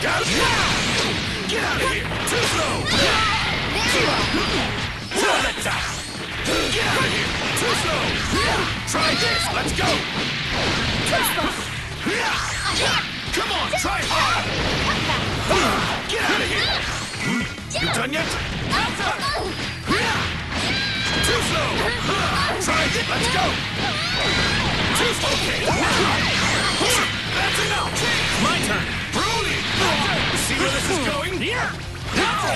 Get out of here! Too slow! Pull it down! Get out of here! Too slow! Try this! Let's go! Come on, try hard! Get out of here! You done yet? Too slow! Try it! Let's go! Too slow! Okay! That's enough! My turn! Where this is going? Here! Now!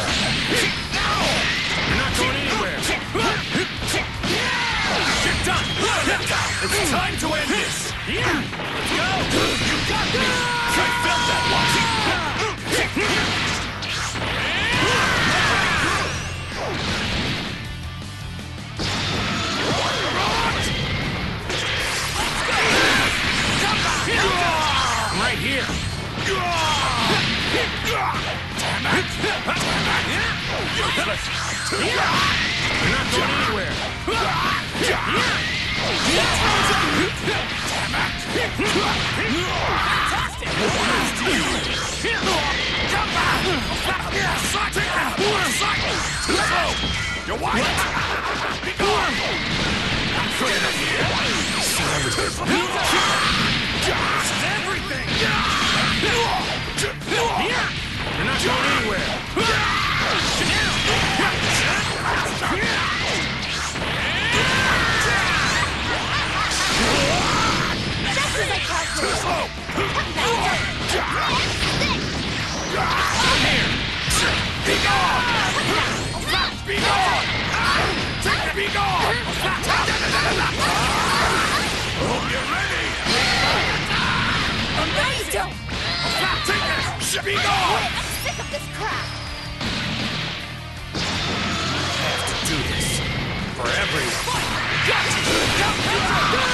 Now! You're not going anywhere! You're done! It's time to end this! Here! Go! You got me! I felt that I'm Be gone! Hope you're ready! Amazing! Take this! Be gone! I'm sick of this crap! have to do this for everyone. Got you!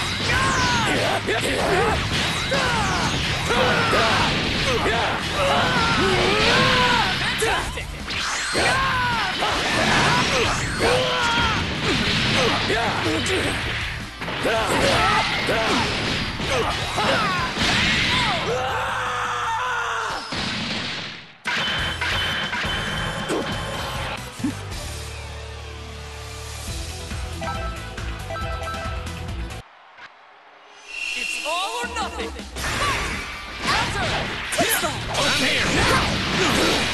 It's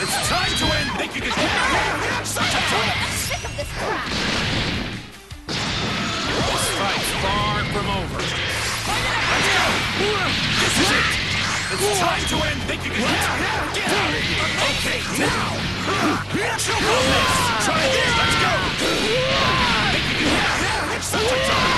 It's time to end thinking again! Such a talk! I'm sick of this crap! This fight's far from over. Let's go! This is it! It's time to end thinking! Get out of here! Okay, now! Choke on this! Try this! Let's go! Thinking again! Such a!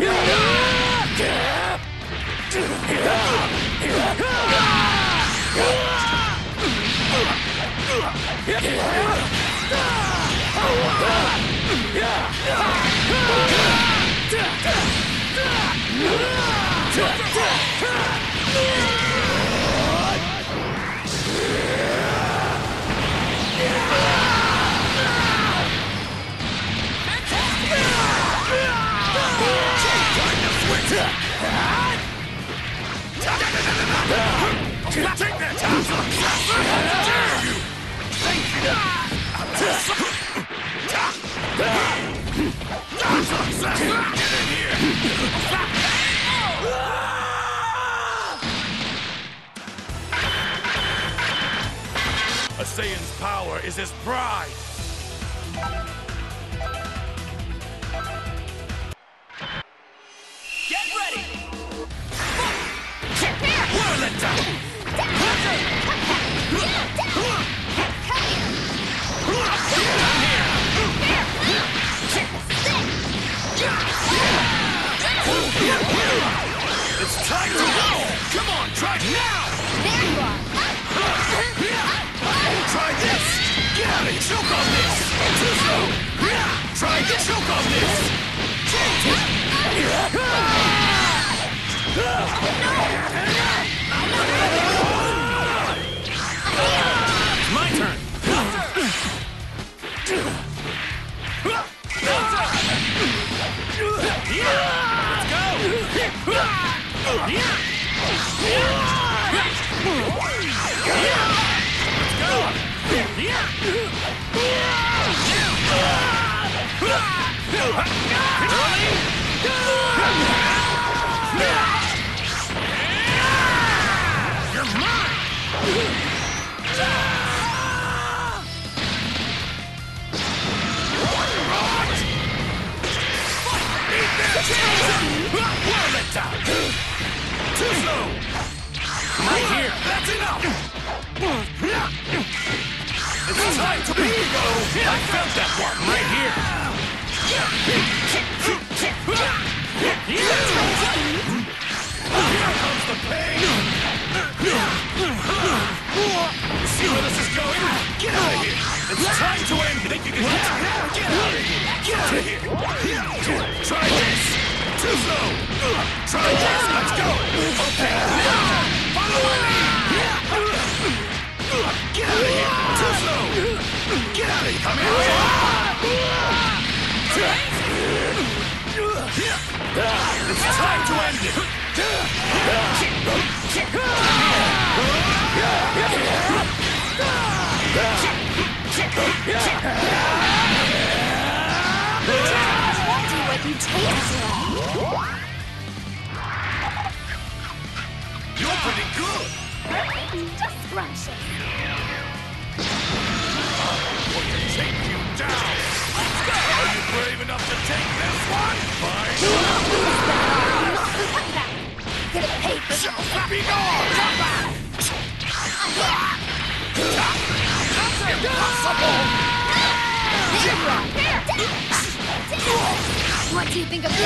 Yeah! Take that! Dare you! Get in here! A Saiyan's power is his pride! It's time to go! Come on, try it now! There you are. Try this! Get out of! Choke on this! Too slow! Try this! Choke on this! My turn! Let's You're Too slow! Right here! That's enough! It's time to go! I felt that one right here! Here comes the pain! See where this is going? Get out of here! It's time to end! Think you can? Get out of here! Get out of here! Try this! Too slow! Try this! Let's go! Okay! Follow my lead! Get out of here! Too slow! Get out of here! Come here! It's time to end it! Do what you told to. You're pretty good! Just scrumptious. Want to take you down! Let's go! Are you brave enough to take this one? Fine! Gonna pay for Shall Flappy Gone! Impossible! There you are. What do you think of this?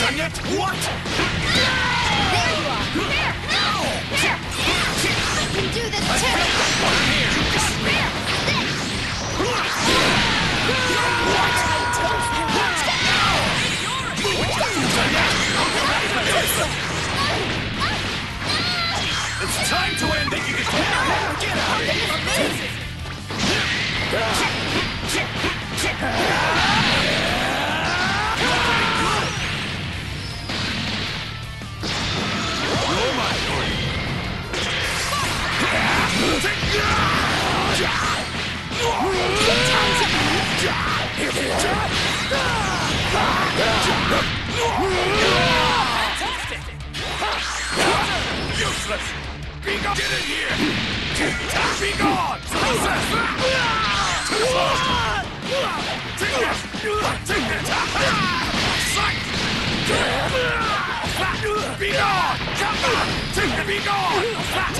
Done yet? What? There you are! There! There! I can do this too! There! This! It's time to end it! You can get out! Get out! Oh Useless! Be gone! Get in here! Be gone! Take this! Take this! Sight! Be gone! Take the be gone!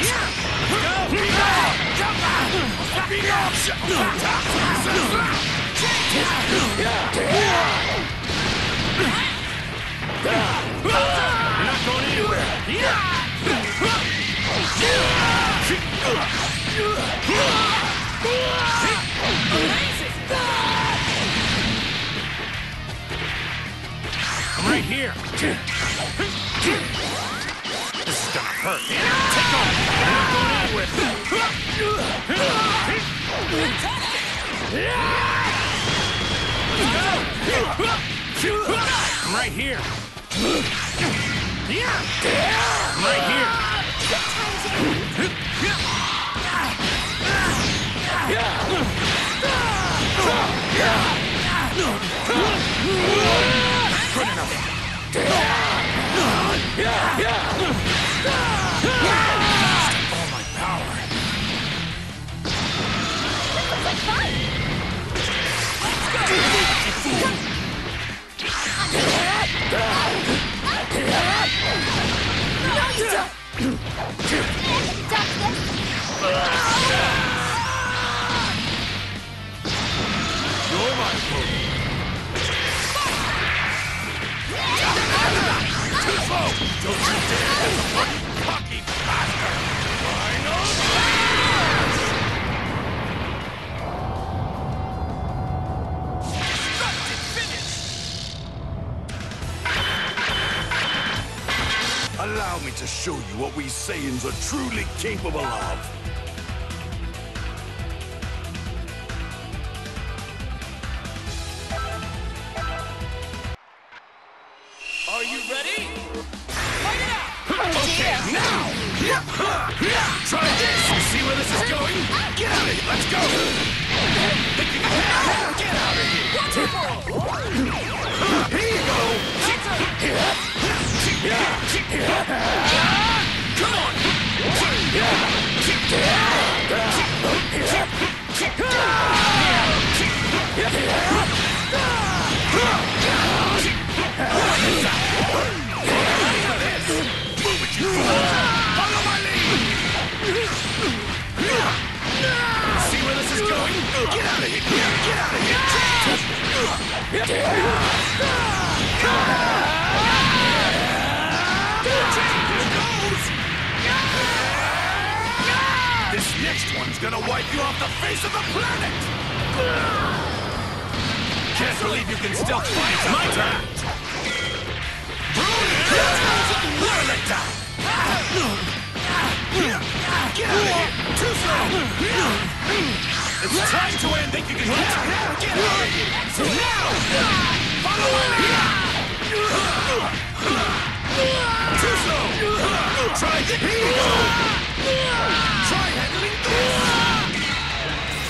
I'm right here. This is gonna hurt. I'm right here. I'm right here. Good enough. All Don't you dare! Show you what we Saiyans are truly capable of. Gonna wipe you off the face of the planet! Can't believe you can still fight! My turn! Get out of here! Too slow! It's time to end! Think you can get out? Of here! Now! Follow me! Too slow! Try! Try handling this!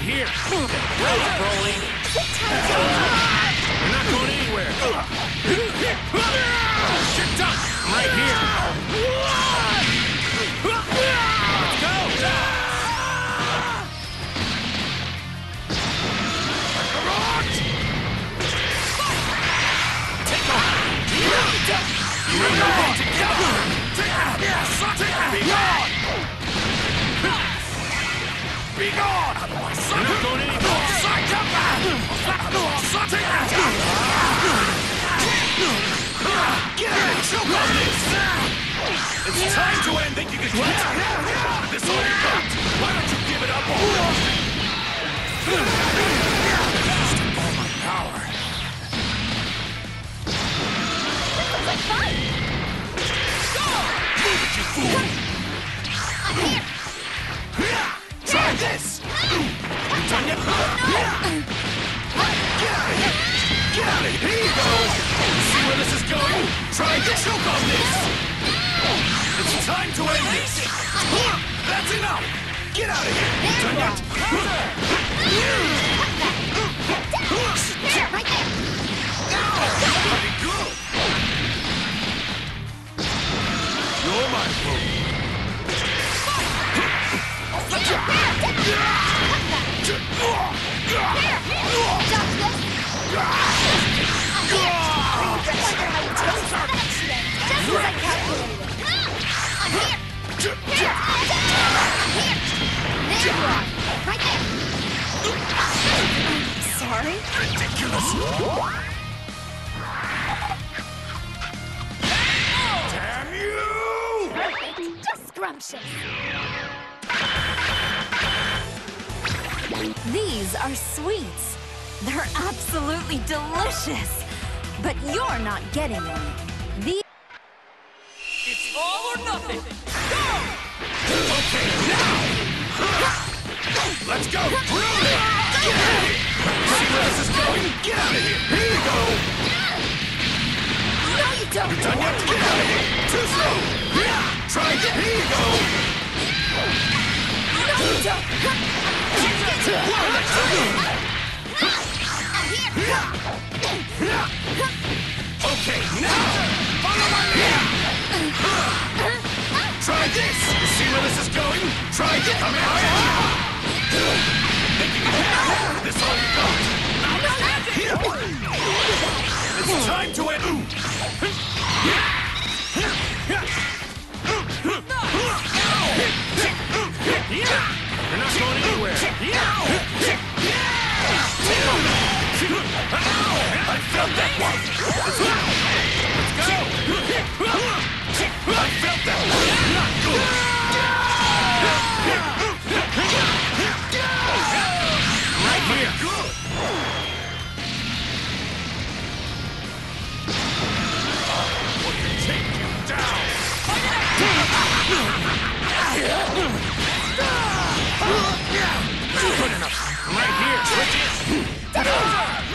do this for everyone. here. Wait, Broly. You're not going anywhere. Get done. Right here. It's time to end. Think you can? This you? Why don't you give it up? All there. Ridiculous! Damn you! Perfect. Just scrumptious. These are sweets. They're absolutely delicious. But you're not getting any. These It's all or nothing. Go! Okay, now! Let's go! Really? Out! See where this is going? Get out of here! Here you go! No, you don't. You're Done yet? Get out of here! Too slow! Yeah! Try again! Here you go! No, you don't. Let's go! I'm here. Okay, now! Follow my lead! Try this! See where this is going? Try this! Come here! This all you got? It's time to end! Switches! Ta-da!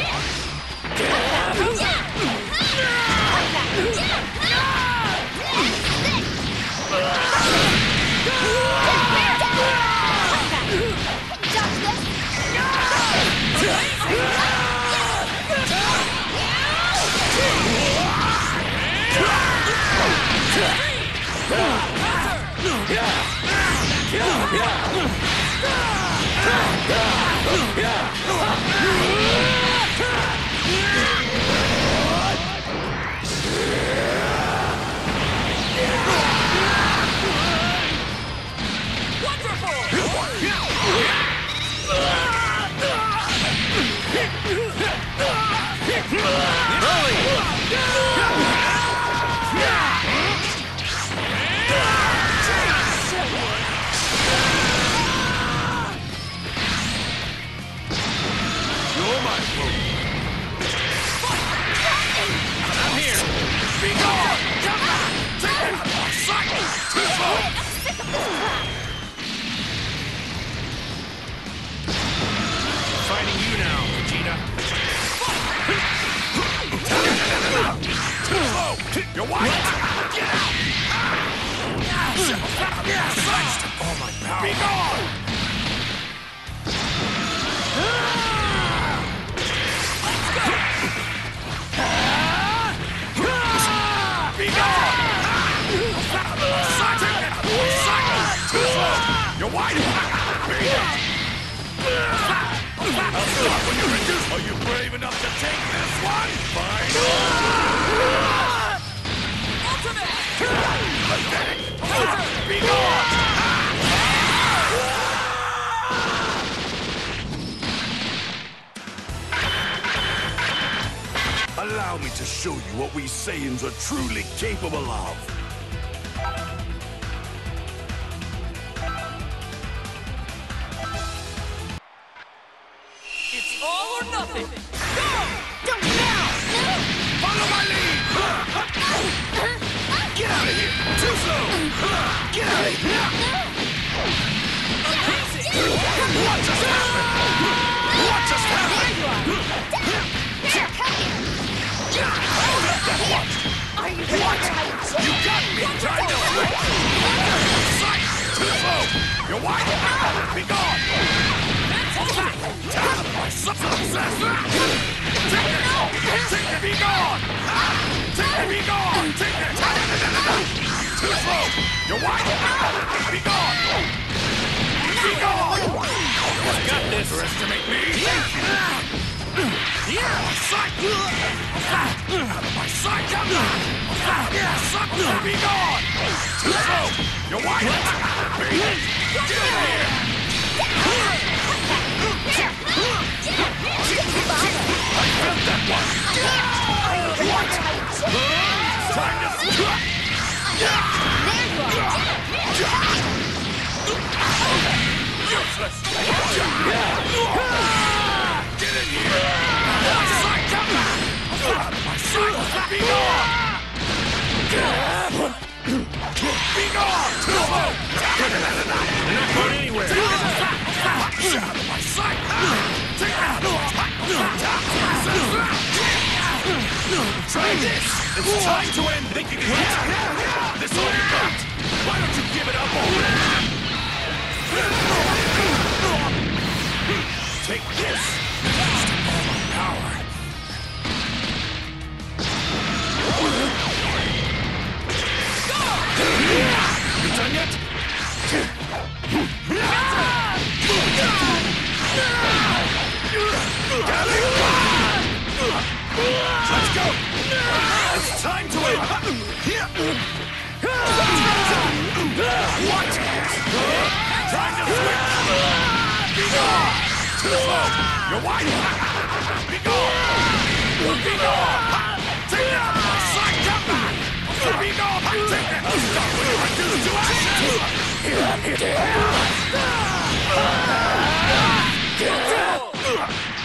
Are you brave enough to take this one? Ultimate! Allow me to show you what we Saiyans are truly capable of. Or nothing. Don't now! Follow my lead! Get out of here! Too slow! Get out of here! What just happened? What just happened? Watch! Are you what? You got me! Trying to! Sight! Too slow! You're wide! Be gone! Tell them my success! Take it! Take it! Be gone! Take it! Be gone! Take it! Too slow! You're wide! Be gone! Be gone! Got this! Underestimate me! Thank you! Yeah! Sight! Out of my sight! Yeah! Be gone! Too slow! You're wide! Get in here! I that one! What? Time to... Useless! Get in here! My sight! Be gone! Be gone! Not going anywhere! Try this! It's time to end thinking again! This all you! Why don't you give it up already? Take this! Just all my power! Go! You done yet? Let's go! It's time to end! What? Time to switch! Be gone! Too slow! You're! Be gone! Be gone! Take it out of my sight! Come back! Be gone! Take it! Stop when you're reduced to ashes! Time to switch! To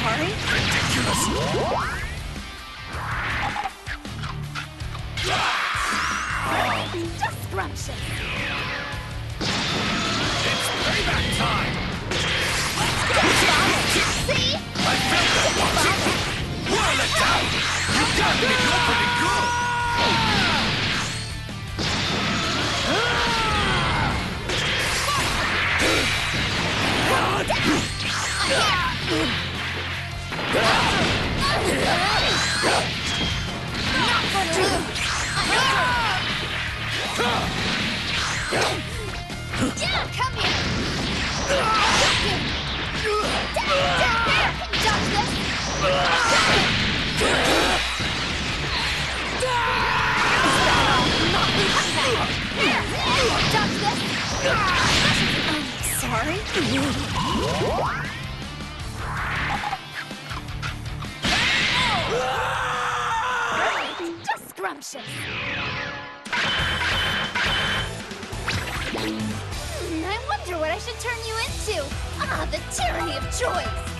Sorry? Just scrumptious. It's payback time! See? I felt that once! What a letdown! You got me look Sorry? Just scrumptious. Hmm, I wonder what I should turn you into. Ah, the tyranny of choice.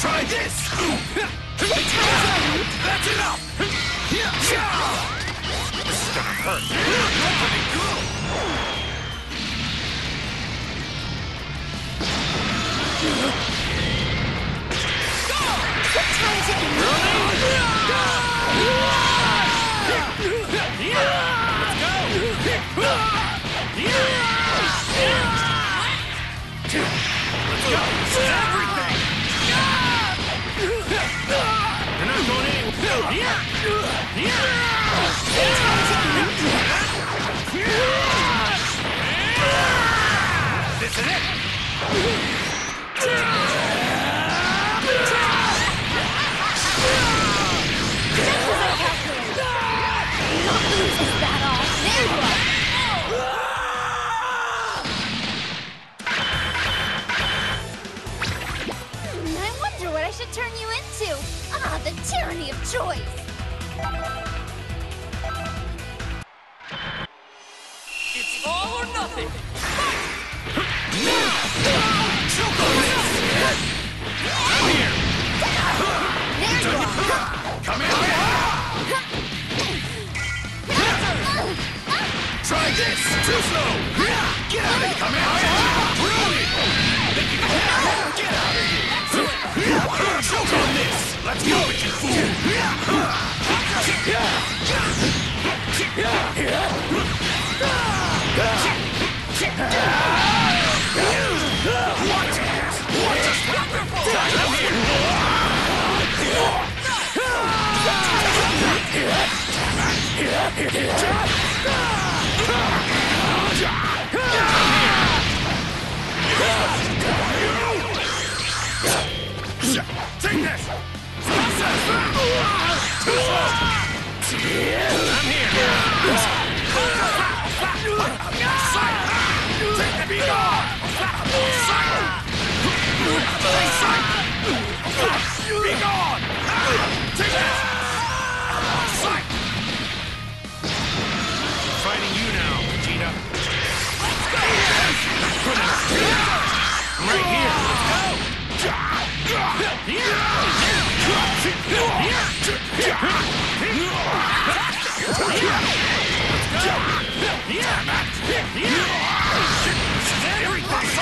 Try this! That's enough! This is gonna hurt. Everything! Turn you into. Ah, the tyranny of choice. Too slow! Get out of here! Come here! Here! Choke on here! Take this! I'm here! Take the be gone! Sight! Sight! Be gone!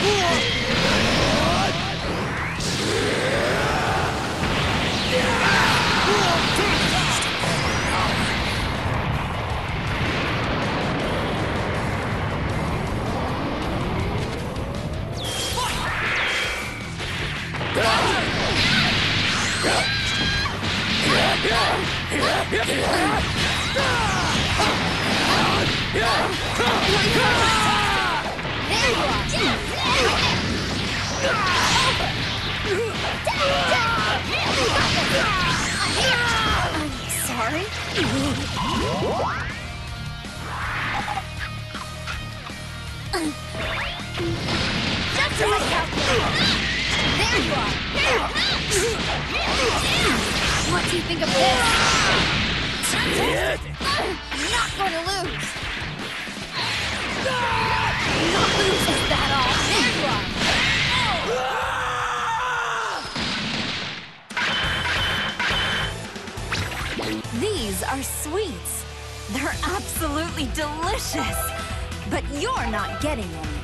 There What do you think of this? Not going to lose! Not that all? There you are! Are sweets. They're absolutely delicious. But you're not getting any.